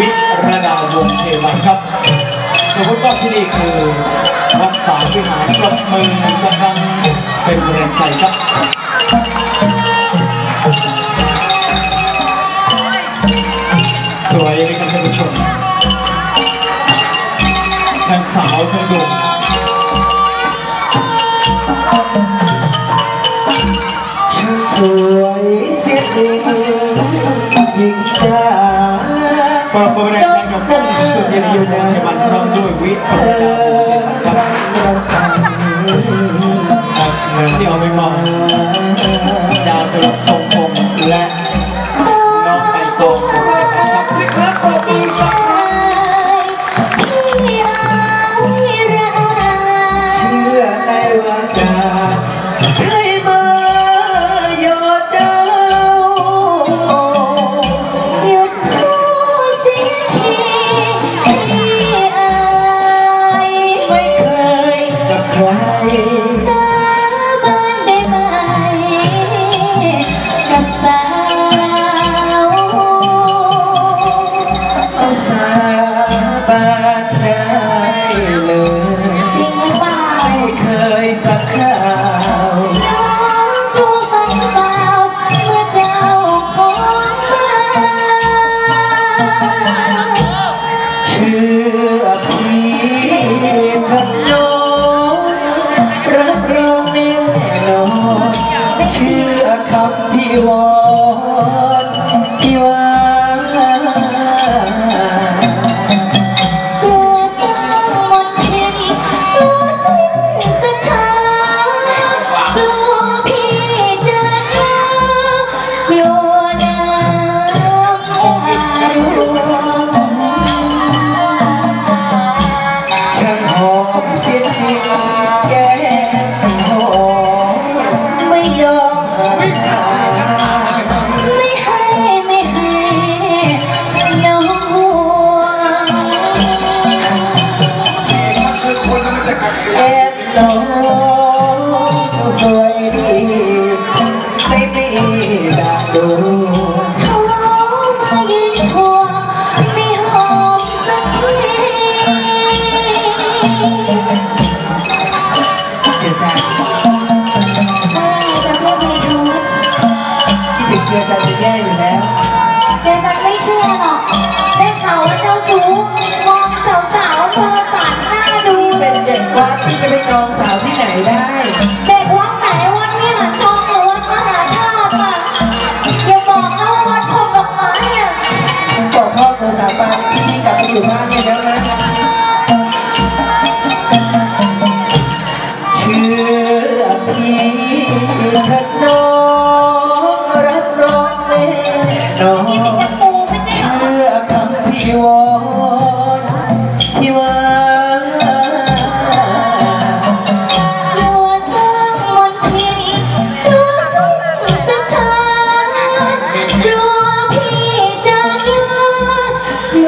วิรดาวงเทวันครับสมมติว่าที่นี่คือรักษารวิหารปรบมือสักครั้งเป็นแรงใจครับสวยครับท่านผู้ชมนางสาวกระดูกช่างสวยเสียจริยิ่ง pemerintahan kampung Sudiryo Hebat Ramdoi Wih Ini Om Imam Dao Telok Kong Kong Lek 称呼阿卡比王。 เจอใจจันโลกในรูทคิถึงเจอใจจะแย่อแล้ว เจอจันไม่เชื่อได้ข่าวว่าเจ้าชู้มงสาวๆเธอสันหน้าดู เป็นเด็กวัที่จะไปมองสาวที่ไหนได้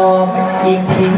บอกอีกที